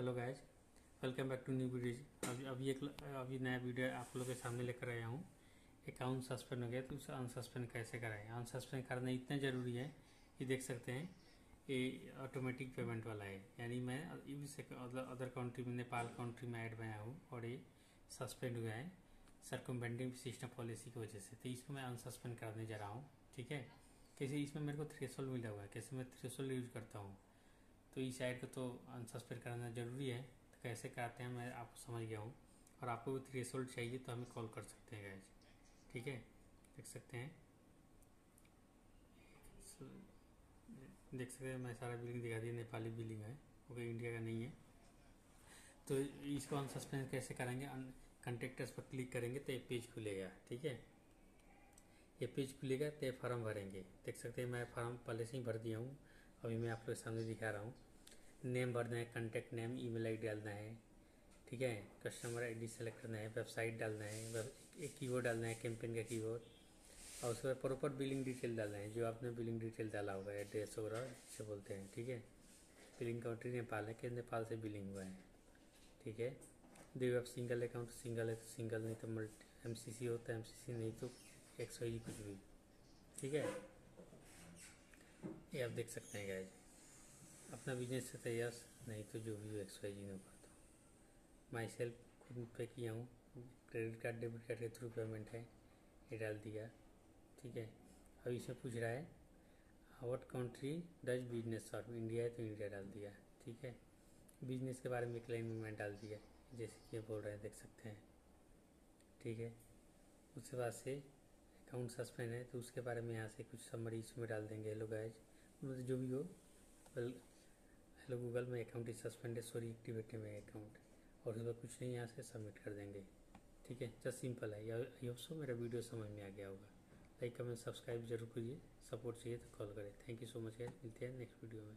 Hello guys welcome back to new video अभी अभी एक, अभी नया वीडियो आप लोगों के सामने लेकर आया हूँ। अकाउंट सस्पेंड हो गया तो उसे अनसस्पेंड कैसे कराएँ? अनसस्पेंड करना इतना ज़रूरी है कि देख सकते हैं ये ऑटोमेटिक पेमेंट वाला है। यानी मैं इस अदर कंट्री में, नेपाल कंट्री में ऐड आया हूँ और ये सस्पेंड हुआ है सरकमपेंडिंग सिस्टम पॉलिसी की वजह से। तो इसको मैं अनसस्पेंड करने जा रहा हूँ, ठीक है? कैसे? इसमें मेरे को थ्रेसोल मिला हुआ है। कैसे मैं थ्रेसोल यूज़ करता हूँ? तो इस ऐड को तो अनसस्पेंड कराना ज़रूरी है। तो कैसे कराते हैं, मैं आपको समझ गया हूँ। और आपको भी थ्रेसोल्ड चाहिए तो हमें कॉल कर सकते हैं गैस ठीक है? देख सकते हैं। देख सकते हैं, मैं सारा बिलिंग दिखा दिया, नेपाली बिलिंग है। ओके इंडिया का नहीं है। तो इसको अनसस्पेंड कैसे करेंगे कंटेक्टर्स पर क्लिक करेंगे तो ये पेज खुलेगा, ठीक है? ये पेज खुलेगा तो ये फॉर्म भरेंगे। देख सकते हैं, मैं फॉर्म पहले से ही भर दिया हूँ। अभी मैं आप लोग सामने दिखा रहा हूँ। नेम भरना है कॉन्टैक्ट नेम ईमेल आईडी डालना है, ठीक है? कस्टमर आईडी सेलेक्ट करना है वेबसाइट डालना है एक कीवर्ड डालना है कैंपेन का कीवर्ड और उसके बाद प्रॉपर बिलिंग डिटेल डालना है, जो आपने बिलिंग डिटेल डाला होगा एड्रेस वगैरह, जिसे बोलते हैं, ठीक है? बिलिंग कंट्री नेपाल है कि नेपाल से बिलिंग हुआ है, ठीक है? दो आप सिंगल अकाउंट सिंगल है तो सिंगल नहीं तो मल्टी एम सी सी होता है एम सी सी नहीं तो एक्स कुछ भी, ठीक है? ये आप देख सकते हैं गाइज़ अपना बिज़नेस से तैयार, नहीं तो जो भी एक्स वाई जी कर दो माई सेल्फ खुद पे किया हूँ। क्रेडिट कार्ड डेबिट कार्ड के थ्रू पेमेंट है। ये डाल दिया। ठीक है? अब इसमें पूछ रहा है what country does business sort India है तो इंडिया डाल दिया। ठीक है? बिज़नेस के बारे में लाइन में डाल दिया। जैसे कि बोल रहे हैं, देख सकते हैं। ठीक है? उसके बाद से अकाउंट सस्पेंड है तो उसके बारे में यहाँ से कुछ समरी इसमें डाल देंगे। हेलो गाइज़ मतलब जो भी हो वेल हेलो गूगल में account is suspended sorry activate है अकाउंट और उसके बाद कुछ नहीं, यहाँ से सबमिट कर देंगे। ठीक है? जस्ट सिंपल है। आई होप सो मेरा वीडियो समझ में आ गया होगा। लाइक कमेंट सब्सक्राइब ज़रूर कीजिए। सपोर्ट चाहिए तो कॉल करें। Thank you so much guys मिलते हैं नेक्स्ट वीडियो में।